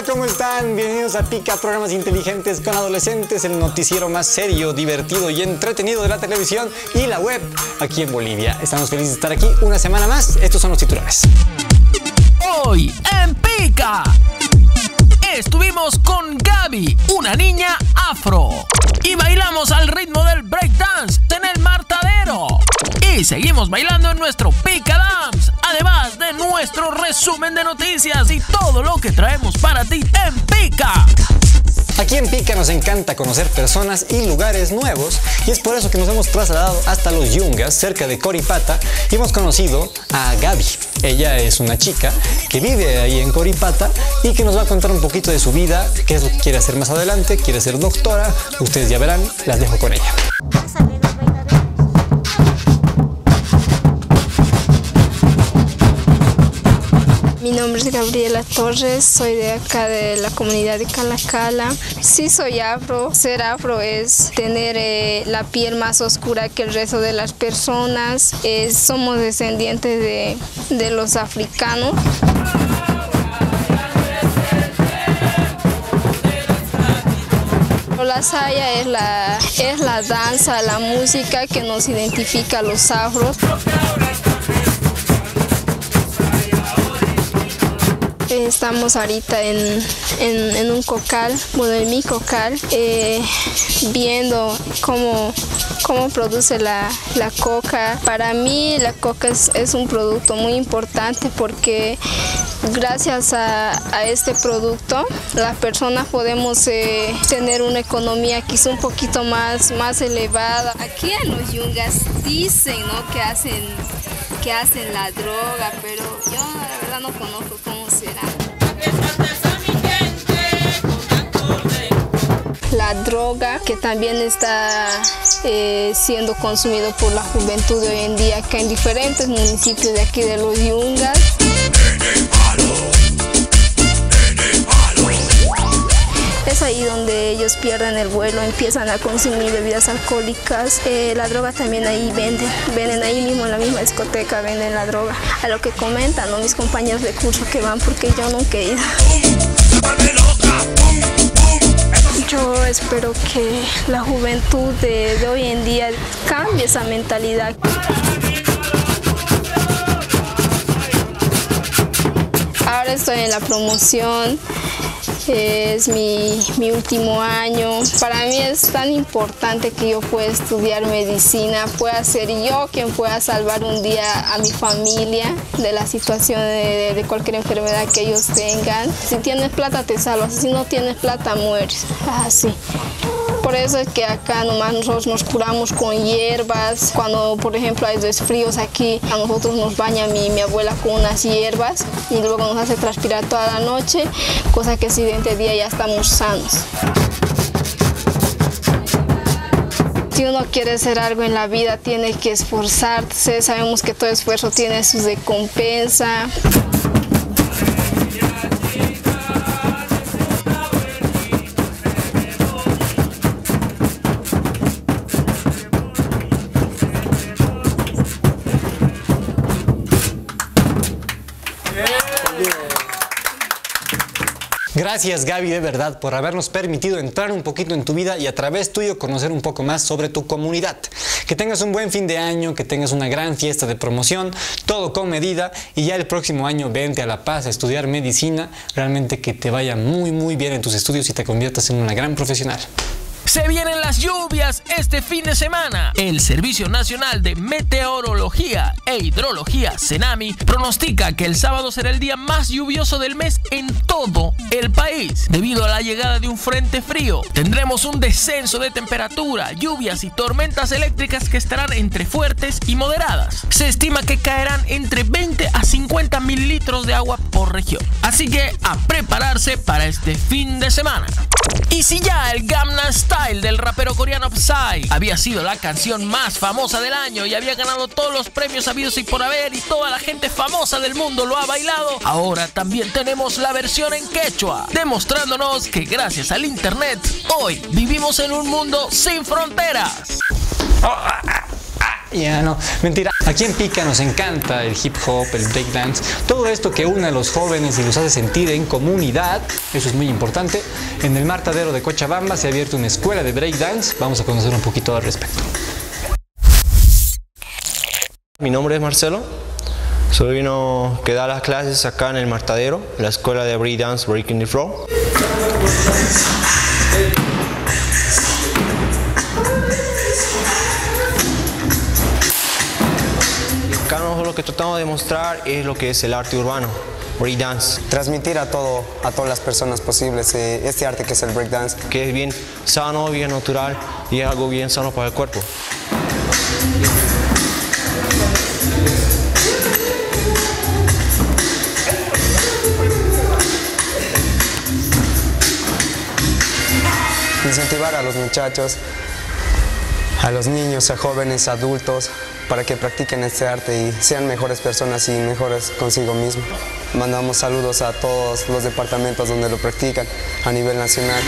Hola, ¿cómo están? Bienvenidos a Pica, programas inteligentes con adolescentes, el noticiero más serio, divertido y entretenido de la televisión y la web aquí en Bolivia. Estamos felices de estar aquí una semana más. Estos son los titulares. Hoy en Pica estuvimos con Gaby, una niña afro, y bailamos al ritmo del breakdance en el martadero. Y seguimos bailando en nuestro Pica Dance, además de nuestro resumen de noticias y todo lo que traemos para ti en Pica. Aquí en Pica nos encanta conocer personas y lugares nuevos y es por eso que nos hemos trasladado hasta los Yungas, cerca de Coripata, y hemos conocido a Gaby. Ella es una chica que vive ahí en Coripata y que nos va a contar un poquito de su vida, qué es lo que quiere hacer más adelante, quiere ser doctora, ustedes ya verán, las dejo con ella. Mi nombre es Gabriela Torres, soy de acá de la comunidad de Calacala. Sí soy afro, ser afro es tener eh, la piel más oscura que el resto de las personas. Somos descendientes de, de los africanos. La saya es la, es la danza, la música que nos identifica a los afros. Estamos ahorita en, en, un cocal, bueno, en mi cocal, eh, viendo cómo, cómo produce la, la, coca. Para mí la coca es, es, un producto muy importante porque gracias a, a este producto las personas podemos eh, tener una economía quizá un poquito más, más elevada. Aquí en los yungas dicen ¿no? que, hacen, que hacen la droga, pero yo la verdad no conozco Droga que también está eh, siendo consumido por la juventud de hoy en día acá en diferentes municipios de aquí de los Yungas. Es ahí donde ellos pierden el vuelo, empiezan a consumir bebidas alcohólicas. Eh, la droga también ahí venden, venden ahí mismo en la misma discoteca, venden la droga. A lo que comentan ¿no? mis compañeros de curso que van porque yo nunca he ido. Yo espero que la juventud de, hoy en día cambie esa mentalidad. Ahora estoy en la promoción es mi, mi, último año. Para mí es tan importante que yo pueda estudiar medicina, pueda ser yo quien pueda salvar un día a mi familia de la situación de, cualquier enfermedad que ellos tengan. Si tienes plata te salvas, si no tienes plata mueres. Así. Por eso es que acá nomás nosotros nos curamos con hierbas. Cuando, por ejemplo, hay resfríos aquí, a nosotros nos baña mi, mi abuela con unas hierbas y luego nos hace transpirar toda la noche, cosa que el siguiente día ya estamos sanos. Si uno quiere hacer algo en la vida, tiene que esforzarse. Sabemos que todo esfuerzo tiene su recompensa. Gracias Gaby de verdad por habernos permitido entrar un poquito en tu vida y a través tuyo conocer un poco más sobre tu comunidad. Que tengas un buen fin de año, que tengas una gran fiesta de promoción, todo con medida y ya el próximo año vente a La Paz a estudiar medicina, realmente que te vaya muy muy bien en tus estudios y te conviertas en una gran profesional. Se vienen las lluvias este fin de semana. El Servicio Nacional de Meteorología e Hidrología, CENAMI, pronostica que el sábado será el día más lluvioso del mes en todo el país. Debido a la llegada de un frente frío, tendremos un descenso de temperatura, lluvias y tormentas eléctricas que estarán entre fuertes y moderadas. Se estima que caerán entre 20 a 50 mililitros de agua por región. Así que a prepararse para este fin de semana. Y si ya el Gamna Style del rapero coreano Psy había sido la canción más famosa del año y había ganado todos los premios habidos y por haber y toda la gente famosa del mundo lo ha bailado, ahora también tenemos la versión en quechua, demostrándonos que gracias al internet hoy vivimos en un mundo sin fronteras. Oh, ah, ah. Ya no, mentira. Aquí en Pica nos encanta el hip hop, el breakdance, todo esto que une a los jóvenes y los hace sentir en comunidad, eso es muy importante. En el Martadero de Cochabamba se ha abierto una escuela de breakdance, vamos a conocer un poquito al respecto. Mi nombre es Marcelo, soy uno que da las clases acá en el Martadero, la escuela de breakdance Breaking the Floor. Que tratamos de mostrar es lo que es el arte urbano, breakdance, transmitir a, todo, a todas las personas posibles eh, este arte que es el breakdance. que es bien sano, bien natural y es algo bien sano para el cuerpo. Incentivar a los muchachos, a los niños, a jóvenes, adultos, para que practiquen este arte y sean mejores personas y mejores consigo mismos. Mandamos saludos a todos los departamentos donde lo practican a nivel nacional.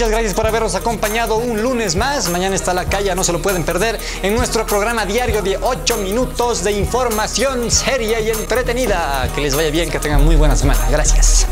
Muchas gracias por habernos acompañado un lunes más. Mañana está la calle, no se lo pueden perder en nuestro programa diario de 8 minutos de información seria y entretenida. Que les vaya bien, que tengan muy buena semana. Gracias.